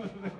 네.